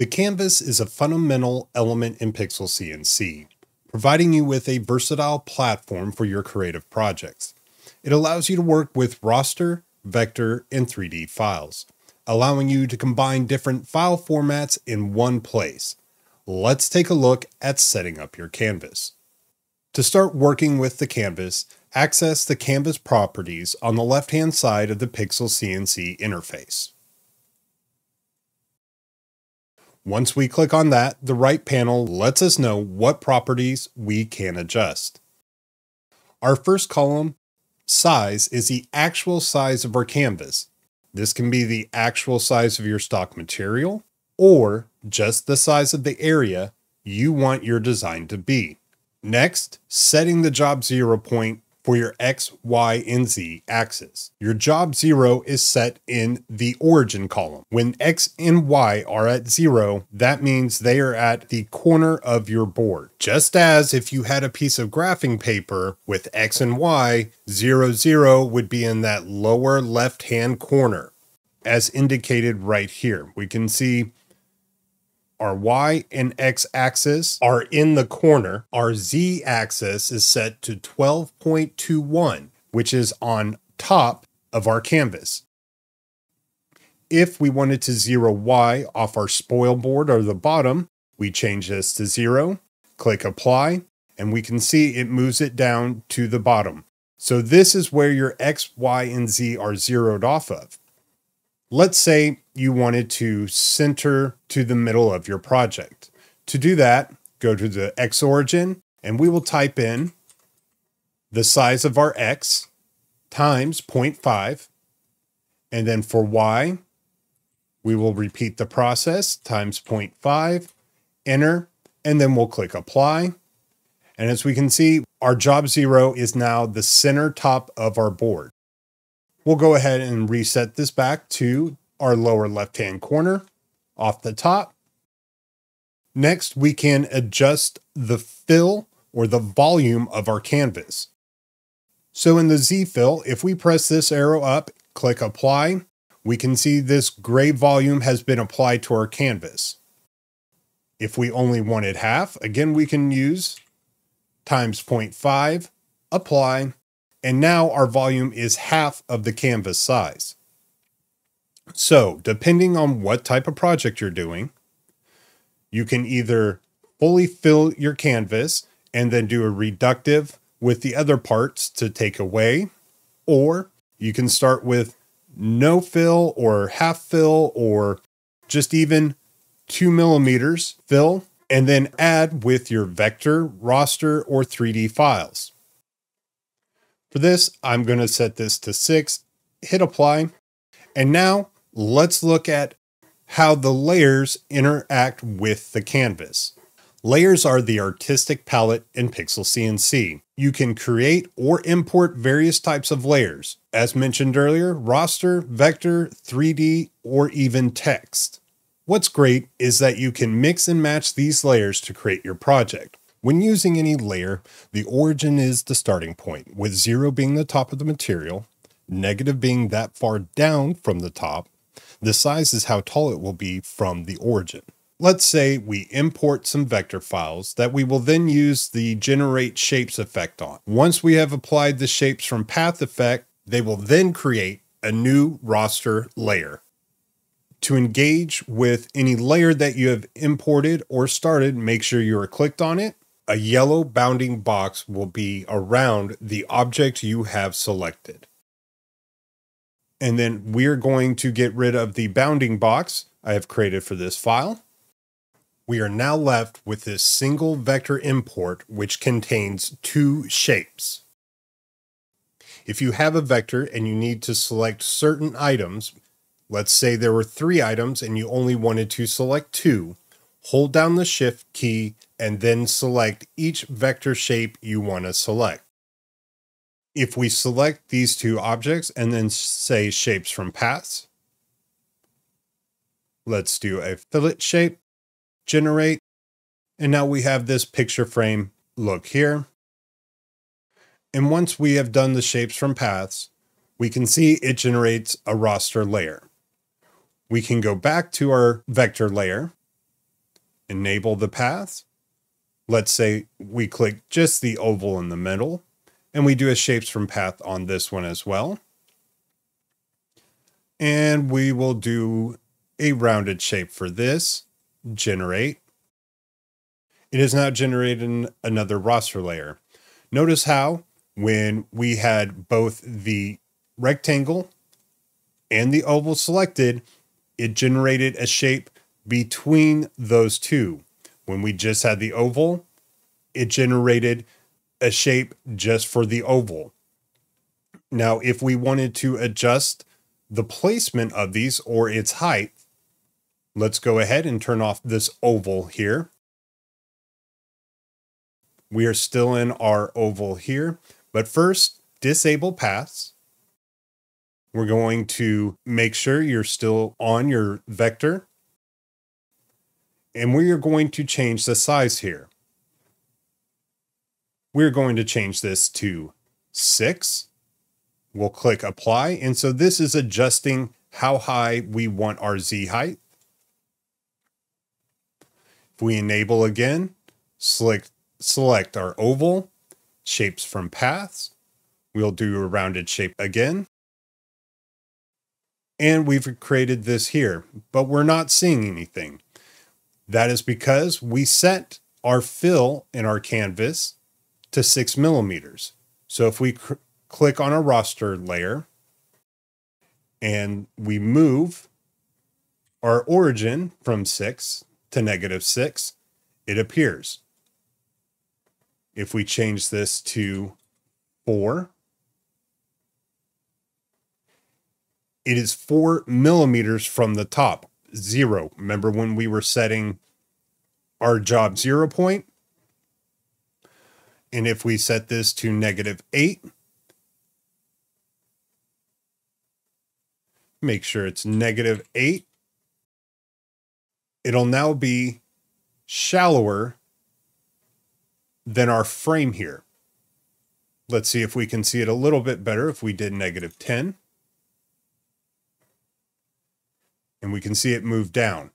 The canvas is a fundamental element in Pixel CNC, providing you with a versatile platform for your creative projects. It allows you to work with raster, vector, and 3D files, allowing you to combine different file formats in one place. Let's take a look at setting up your canvas. To start working with the canvas, access the canvas properties on the left-hand side of the Pixel CNC interface. Once we click on that, the right panel lets us know what properties we can adjust. Our first column, size, is the actual size of our canvas. This can be the actual size of your stock material or just the size of the area you want your design to be. Next, setting the job zero point for your X, Y, and Z axis. Your job zero is set in the origin column. When X and Y are at zero, that means they are at the corner of your board. Just as if you had a piece of graphing paper with X and Y, zero, zero would be in that lower left-hand corner as indicated right here. We can see our Y and X axis are in the corner. Our Z axis is set to 12.21, which is on top of our canvas. If we wanted to zero Y off our spoil board or the bottom, we change this to zero, click apply, and we can see it moves it down to the bottom. So this is where your X, Y, and Z are zeroed off of. Let's say you wanted to center to the middle of your project. To do that, go to the X origin and we will type in the size of our X times 0.5. And then for Y, we will repeat the process times 0.5, enter, and then we'll click apply. And as we can see, our job zero is now the center top of our board. We'll go ahead and reset this back to our lower left-hand corner off the top. Next, we can adjust the fill or the volume of our canvas. So in the Z fill, if we press this arrow up, click apply, we can see this gray volume has been applied to our canvas. If we only wanted half, again, we can use times 0.5, apply, and now our volume is half of the canvas size. So depending on what type of project you're doing, you can either fully fill your canvas and then do a reductive with the other parts to take away, or you can start with no fill or half fill or just even two millimeters fill and then add with your vector, raster, or 3D files. For this, I'm going to set this to six, hit apply, and now let's look at how the layers interact with the canvas. Layers are the artistic palette in Pixel CNC. You can create or import various types of layers. As mentioned earlier, raster, vector, 3D, or even text. What's great is that you can mix and match these layers to create your project. When using any layer, the origin is the starting point, with zero being the top of the material, negative being that far down from the top, the size is how tall it will be from the origin. Let's say we import some vector files that we will then use the generate shapes effect on. Once we have applied the shapes from path effect, they will then create a new raster layer. To engage with any layer that you have imported or started, make sure you are clicked on it. A yellow bounding box will be around the object you have selected. And then we're going to get rid of the bounding box I have created for this file. We are now left with this single vector import, which contains two shapes. If you have a vector and you need to select certain items, let's say there were three items and you only wanted to select two, hold down the shift key and then select each vector shape you want to select. If we select these two objects and then say shapes from paths, let's do a fillet shape, generate, and now we have this picture frame look here. And once we have done the shapes from paths, we can see it generates a raster layer. We can go back to our vector layer enable the paths. Let's say we click just the oval in the middle and we do a shapes from path on this one as well. And we will do a rounded shape for this, generate. It is now generating another raster layer. Notice how when we had both the rectangle and the oval selected, it generated a shape between those two. When we just had the oval, it generated a shape just for the oval. Now, if we wanted to adjust the placement of these or its height, let's go ahead and turn off this oval here. We are still in our oval here, but first disable paths. We're going to make sure you're still on your vector. And we are going to change the size here. We're going to change this to six. We'll click apply. And so this is adjusting how high we want our Z height. If we enable again, select, select our oval, shapes from paths. We'll do a rounded shape again. And we've created this here, but we're not seeing anything. That is because we set our fill in our canvas to six millimeters. So if we click on a raster layer and we move our origin from six to negative six, it appears. If we change this to four, it is four millimeters from the top, zero. Remember when we were setting our job zero point? And if we set this to negative 8, make sure it's negative 8, it'll now be shallower than our frame here. Let's see if we can see it a little bit better if we did negative 10. And we can see it move down.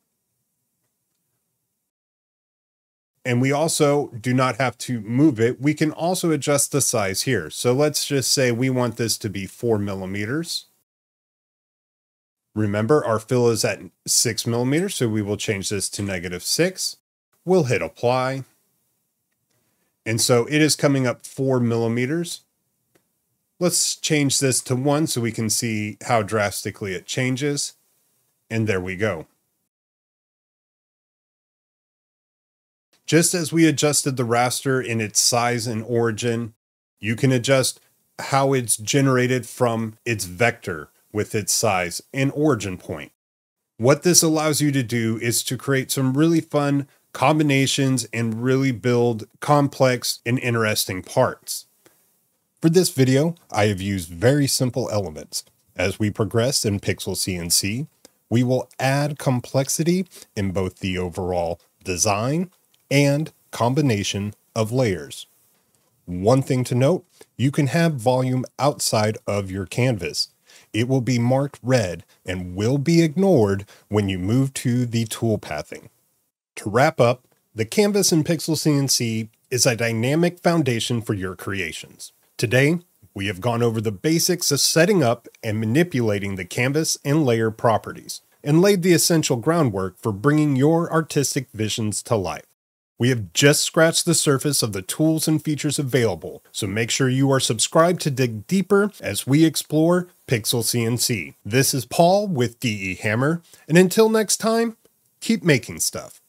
And we also do not have to move it. We can also adjust the size here. So let's just say we want this to be four millimeters. Remember our fill is at six millimeters, so we will change this to negative six. We'll hit apply. And so it is coming up four millimeters. Let's change this to one so we can see how drastically it changes. And there we go. Just as we adjusted the raster in its size and origin, you can adjust how it's generated from its vector with its size and origin point. What this allows you to do is to create some really fun combinations and really build complex and interesting parts. For this video, I have used very simple elements. As we progress in Pixel CNC, we will add complexity in both the overall design and combination of layers. One thing to note, you can have volume outside of your canvas. It will be marked red and will be ignored when you move to the tool pathing. To wrap up, the canvas in Pixel CNC is a dynamic foundation for your creations. Today, we have gone over the basics of setting up and manipulating the canvas and layer properties, and laid the essential groundwork for bringing your artistic visions to life. We have just scratched the surface of the tools and features available, so make sure you are subscribed to dig deeper as we explore Pixel CNC. This is Paul with DE Hammer, and until next time, keep making stuff.